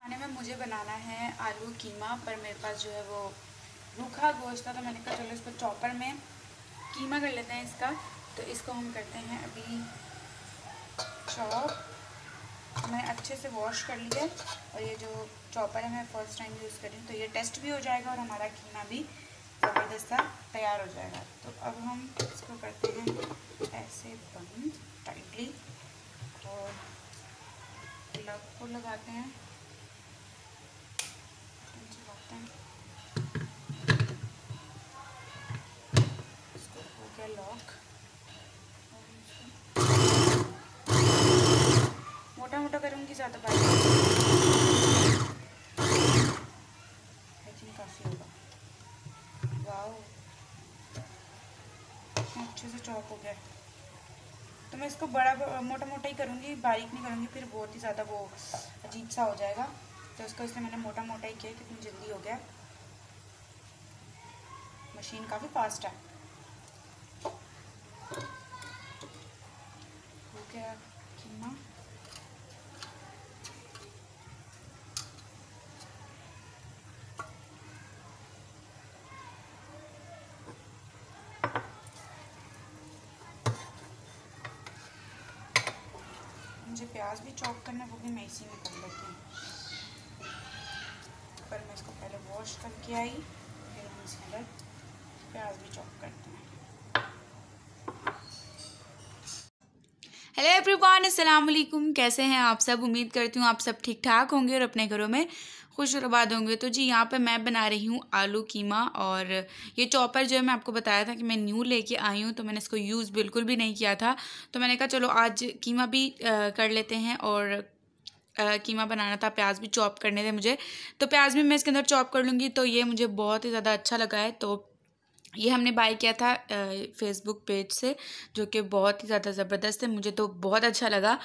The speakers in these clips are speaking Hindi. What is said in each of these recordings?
खाने में मुझे बनाना है आलू कीमा, पर मेरे पास जो है वो रूखा गोश्त था तो मैंने कहा चलो इसको चॉपर में कीमा कर लेते हैं इसका। तो इसको हम करते हैं अभी चॉप। मैं अच्छे से वॉश कर लिया और ये जो चॉपर है, मैं फ़र्स्ट टाइम यूज़ कर रही हूँ। तो ये टेस्ट भी हो जाएगा और हमारा कीमा भी ज़बरदस्त तैयार हो जाएगा तो अब हम इसको करते हैं ऐसे बंद टाइटली और लग को लगाते हैं हैं हो मोटा मोटा करूँगी ज़्यादा आई थिंक काफ़ी होगा वाओ अच्छे से चॉप हो गया। तो मैं इसको बड़ा मोटा मोटा ही करूँगी, बारीक नहीं करूँगी, फिर बहुत ही ज़्यादा वो अजीब सा हो जाएगा। तो उसको इसलिए मैंने मोटा मोटा ही किया कितनी जल्दी हो गया। मशीन काफ़ी फास्ट हो गया कीमा मुझे प्याज भी चॉप करना है, वो भी मैं इसी में कर लेती हूँ। पर मैं इसको पहले वॉश करके आई, फिर हम इसके अंदर प्याज भी चॉप करते हैं। हेलो एवरीवन अस्सलाम वालेकुम कैसे हैं आप सब? उम्मीद करती हूँ आप सब ठीक ठाक होंगे और अपने घरों में खुश और होंगे तो जी यहाँ पे मैं बना रही हूँ आलू कीमा और ये चॉपर जो है मैं आपको बताया था कि मैं न्यू लेके आई हूँ तो मैंने इसको यूज़ बिल्कुल भी नहीं किया था। तो मैंने कहा चलो आज कीमा भी आ, कर लेते हैं और आ, कीमा बनाना था प्याज भी चॉप करने थे मुझे। तो प्याज भी मैं इसके अंदर चॉप कर लूँगी तो ये मुझे बहुत ही ज़्यादा अच्छा लगा है। तो ये हमने बाय किया था फेसबुक पेज से, जो कि बहुत ही ज़्यादा ज़बरदस्त है। मुझे तो बहुत अच्छा लगा।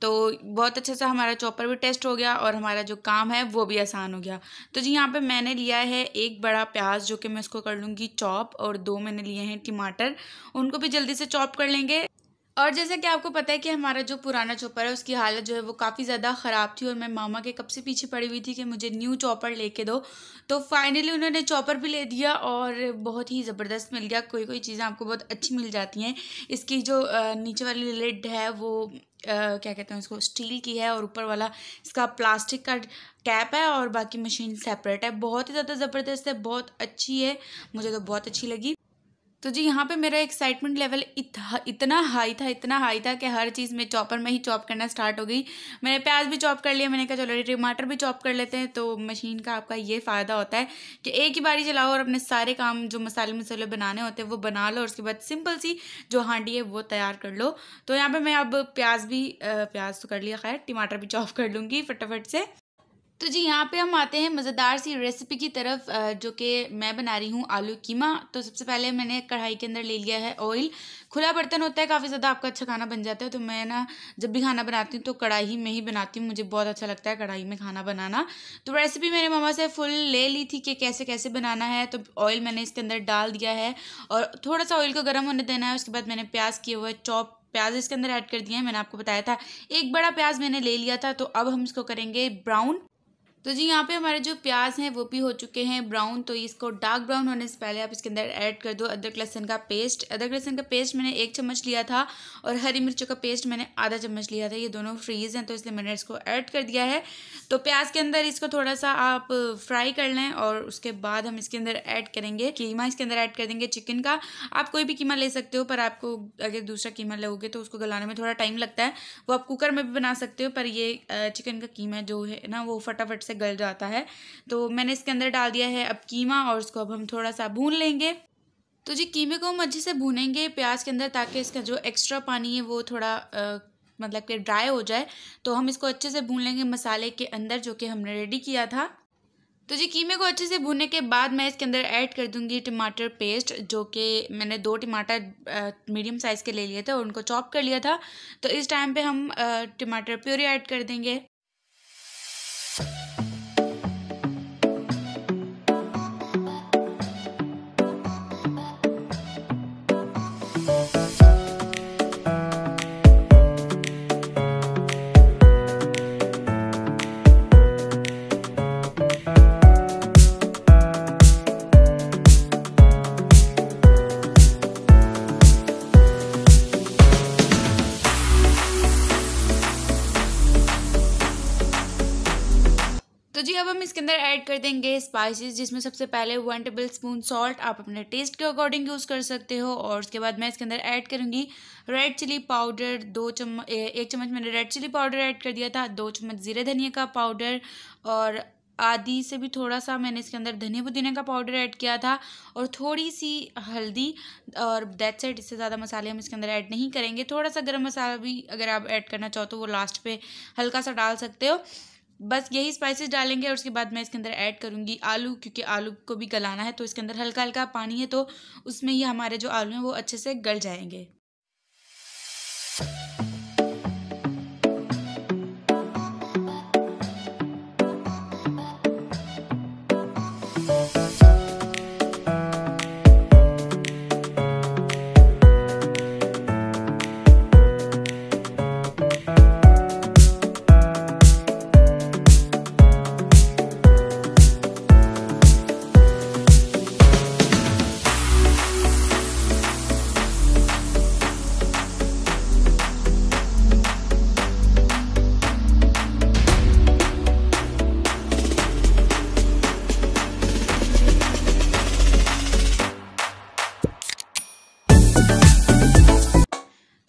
तो बहुत अच्छे से हमारा चॉपर भी टेस्ट हो गया और हमारा जो काम है, वो भी आसान हो गया। तो जी, यहाँ पे मैंने लिया है एक बड़ा प्याज, जो कि मैं इसको कर लूँगी चॉप और दो मैंने लिए हैं टमाटर। उनको भी जल्दी से चॉप कर लेंगे। और जैसा कि आपको पता है कि हमारा जो पुराना चॉपर है उसकी हालत जो है वो काफ़ी ज़्यादा ख़राब थी और मैं मामा के कब से पीछे पड़ी हुई थी कि मुझे न्यू चॉपर लेके दो। तो फाइनली उन्होंने चॉपर भी ले दिया और बहुत ही ज़बरदस्त मिल गया। कोई कोई चीज़ें आपको बहुत अच्छी मिल जाती हैं। इसकी जो नीचे वाली लिड है वो Uh, क्या कहते हैं उसको स्टील की है और ऊपर वाला इसका प्लास्टिक का कैप है और बाकी मशीन सेपरेट है। बहुत ही ज़्यादा ज़बरदस्त है बहुत अच्छी है। मुझे तो बहुत अच्छी लगी। तो जी यहाँ पे मेरा एक्साइटमेंट लेवल इत, इतना हाई था इतना हाई था कि हर चीज़ में चॉपर में ही चॉप करना स्टार्ट हो गई। मैंने प्याज भी चॉप कर लिया मैंने कहा चलो टमाटर भी चॉप कर लेते हैं। तो मशीन का आपका ये फ़ायदा होता है कि एक ही बारी चलाओ और अपने सारे काम जो मसाले मसाले बनाने होते हैं वो बना लो और उसके बाद सिंपल सी जो हांडी है वो तैयार कर लो। तो यहाँ पर मैं अब प्याज भी प्याज तो कर लिया खैर टमाटर भी चॉप कर लूँगी फटाफट से। तो जी, यहाँ पे हम आते हैं मज़ेदार सी रेसिपी की तरफ़ जो कि मैं बना रही हूँ आलू कीमा। तो सबसे पहले मैंने कढ़ाई के अंदर ले लिया है ऑयल खुला बर्तन होता है, काफ़ी ज़्यादा आपका अच्छा खाना बन जाता है। तो मैं ना, जब भी खाना बनाती हूँ तो कढ़ाई में ही बनाती हूँ। मुझे बहुत अच्छा लगता है कढ़ाई में खाना बनाना। तो रेसिपी मैंने मामा से फुल ले ली थी कि कैसे कैसे बनाना है। तो ऑयल मैंने इसके अंदर डाल दिया है। और थोड़ा सा ऑयल को गर्म होने देना है, उसके बाद मैंने प्याज किए हुए चॉप प्याज इसके अंदर ऐड कर दिया है। मैंने आपको बताया था, एक बड़ा प्याज मैंने ले लिया था। तो अब हम इसको करेंगे ब्राउन तो जी, यहाँ पे हमारे जो प्याज हैं वो भी हो चुके हैं ब्राउन तो इसको डार्क ब्राउन होने से पहले आप इसके अंदर ऐड कर दो अदरक, लहसन का पेस्ट अदरक, लहसन का पेस्ट मैंने एक चम्मच लिया था और हरी मिर्चों का पेस्ट मैंने आधा चम्मच लिया था। ये दोनों फ्रीज़ हैं तो इसलिए मैंने इसको ऐड कर दिया है। तो प्याज के अंदर इसको थोड़ा सा आप फ्राई कर लें और उसके बाद हम इसके अंदर ऐड करेंगे कीमा। इसके अंदर ऐड कर देंगे चिकन का। आप कोई भी कीमा ले सकते हो, पर आपको अगर दूसरा कीमा लोगे तो उसको गलाने में थोड़ा टाइम लगता है। वो आप कुकर में भी बना सकते हो, पर ये चिकन का कीमा जो है ना, वो फटाफट से गल जाता है। तो मैंने इसके अंदर डाल दिया है अब कीमा और इसको अब हम थोड़ा सा भून लेंगे। तो जी कीमे को हम अच्छे से भूनेंगे प्याज के अंदर ताकि इसका जो एक्स्ट्रा पानी है वो थोड़ा आ, मतलब कि ड्राई हो जाए। तो हम इसको अच्छे से भून लेंगे मसाले के अंदर जो कि हमने रेडी किया था। तो जी कीमे को अच्छे से भूनने के बाद मैं इसके अंदर ऐड कर दूँगी टमाटर पेस्ट जो कि मैंने दो टमाटर मीडियम साइज़ के ले लिए थे और उनको चॉप कर लिया था। तो इस टाइम पे हम टमाटर प्योरी ऐड कर देंगे। इसके अंदर ऐड कर देंगे स्पाइसेस जिसमें सबसे पहले वन टेबल स्पून सॉल्ट आप अपने टेस्ट के अकॉर्डिंग यूज़ कर सकते हो और उसके बाद मैं इसके अंदर ऐड करूँगी रेड चिली पाउडर दो चम्मच एक चम्मच मैंने रेड चिली पाउडर ऐड कर दिया था, दो चम्मच ज़ीरे धनिया का पाउडर और आदि से भी थोड़ा सा मैंने इसके अंदर धनिया पुदीने का पाउडर ऐड किया था और थोड़ी सी हल्दी और दैट साइड इससे ज़्यादा मसाले हम इसके अंदर ऐड नहीं करेंगे। थोड़ा सा गर्म मसाला भी अगर आप ऐड करना चाहो तो वो लास्ट पे हल्का सा डाल सकते हो। बस यही स्पाइसेस डालेंगे और उसके बाद मैं इसके अंदर ऐड करूँगी आलू, क्योंकि आलू को भी गलाना है तो इसके अंदर हल्का हल्का पानी है तो उसमें ही हमारे जो आलू हैं वो अच्छे से गल जाएँगे।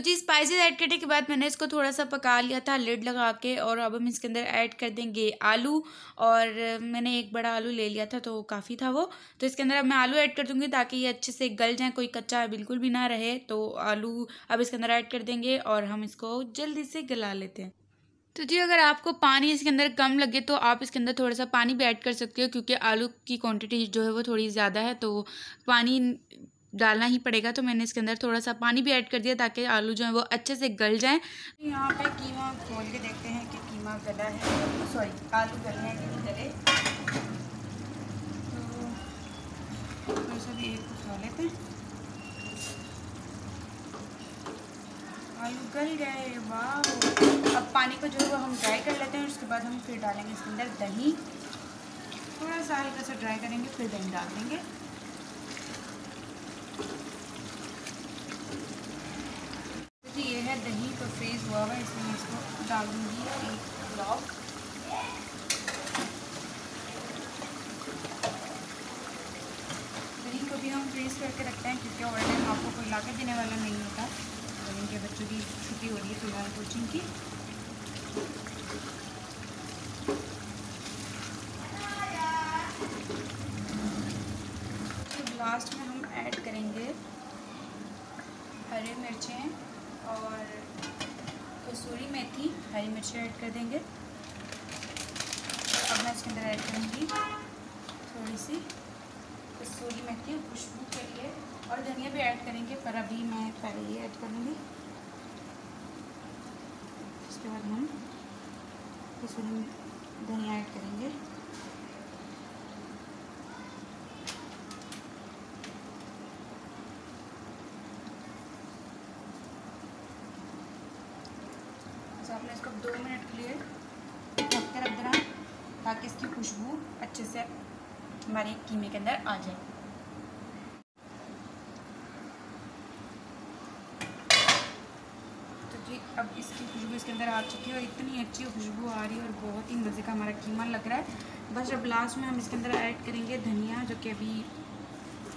जी स्पाइसेस ऐड करने के बाद मैंने इसको थोड़ा सा पका लिया था लिड लगा के, और अब हम इसके अंदर ऐड कर देंगे आलू, और मैंने एक बड़ा आलू ले लिया था तो काफ़ी था वो। तो इसके अंदर अब मैं आलू ऐड कर दूँगी ताकि ये अच्छे से गल जाए, कोई कच्चा बिल्कुल भी ना रहे। तो आलू अब इसके अंदर ऐड कर देंगे, और हम इसको जल्दी से गला लेते हैं। तो जी, अगर आपको पानी इसके अंदर कम लगे तो आप इसके अंदर थोड़ा सा पानी भी ऐड कर सकते हो, क्योंकि आलू की क्वांटिटी जो है वो थोड़ी ज़्यादा है तो पानी डालना ही पड़ेगा तो मैंने इसके अंदर थोड़ा सा पानी भी ऐड कर दिया ताकि आलू जो है वो अच्छे से गल जाएँ। यहाँ पे कीमा खोल के देखते हैं कि कीमा गला है, सॉरी, आलू गले हैं कि नहीं गले। तो थोड़ा सा भी एक लेते हैं। आलू गल गए वाह अब पानी को जो है वो हम ड्राई कर लेते हैं उसके बाद हम फिर डालेंगे इसके अंदर दही। थोड़ा सा हल्का सा ड्राई करेंगे, फिर दही डाल देंगे। है दही तो फ्रीज़ हुआ हुआ है इसलिए मैं इसको डाल दूँगी एक ब्लॉक दही को भी हम फ्रीज़ करके रखते हैं, क्योंकि और टाइम आपको कोई ला देने वाला नहीं होता। और इनके बच्चों की छुट्टी हो रही है फ़िलहाल कोचिंग की। लास्ट में करेंगे। हरे मिर्चें और कसूरी मेथी, हरी मिर्ची ऐड कर देंगे। और अब मैं इसके अंदर ऐड करूँगी थोड़ी सी कसूरी मेथी खुशबू के लिए। और धनिया भी ऐड करेंगे, पर अभी मैं पहले ये ऐड करूँगी। उसके बाद हम कसूरी धनिया ऐड करेंगे। तो आपने इसको दो मिनट के लिए ढक कर रख देना, ताकि इसकी खुशबू अच्छे से हमारे कीमे के अंदर आ जाए। तो जी, अब इसकी खुशबू इसके अंदर आ चुकी है और इतनी अच्छी खुशबू आ रही है और बहुत ही मज़े का हमारा कीमा लग रहा है। बस अब लास्ट में हम इसके अंदर ऐड करेंगे धनिया, जो कि अभी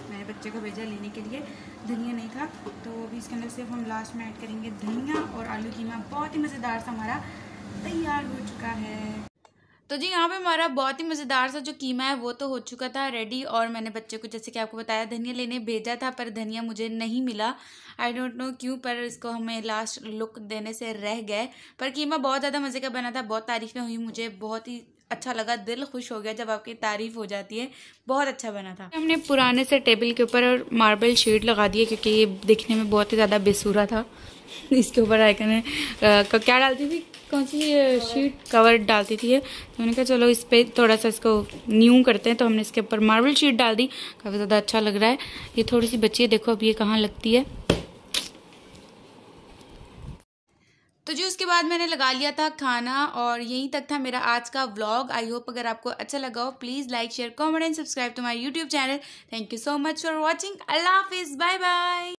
मैंने बच्चे को भेजा लेने के लिए। धनिया नहीं था तो अभी इसके अंदर सिर्फ़ हम लास्ट में ऐड करेंगे धनिया। बहुत ही मज़ेदार सा हमारा तैयार हो चुका है। तो जी, यहाँ पे हमारा बहुत ही मज़ेदार सा जो कीमा है, वो तो हो चुका था रेडी और मैंने बच्चे को, जैसे कि आपको बताया, धनिया लेने भेजा था, पर धनिया मुझे नहीं मिला। आई डोंट नो क्यों, पर इसको हमें लास्ट लुक देने से रह गए। पर कीमा बहुत ज़्यादा मज़े का बना था, बहुत तारीफ़ें हुई, मुझे बहुत ही अच्छा लगा, दिल खुश हो गया जब आपकी तारीफ़ हो जाती है। बहुत अच्छा बना था। हमने पुराने से टेबल के ऊपर मार्बल शीट लगा दी है क्योंकि ये दिखने में बहुत ही ज़्यादा बेसूरा था। इसके ऊपर आइकन ने क्या डालती थी? कौन सी शीट? कवर डालती थी तो मैंने कहा, चलो इस पर थोड़ा सा इसको न्यू करते हैं। तो हमने इसके ऊपर मार्बल शीट डाल दी। काफ़ी ज़्यादा अच्छा लग रहा है। ये थोड़ी सी बच्ची है। देखो अब ये कहाँ लगती है। उसके बाद मैंने लगा लिया था खाना और यहीं तक था मेरा आज का व्लॉग आई होप अगर आपको अच्छा लगा हो please like share comment and subscribe to my YouTube channel thank you so much for watching अल्लाह हाफिज़ बाय बाय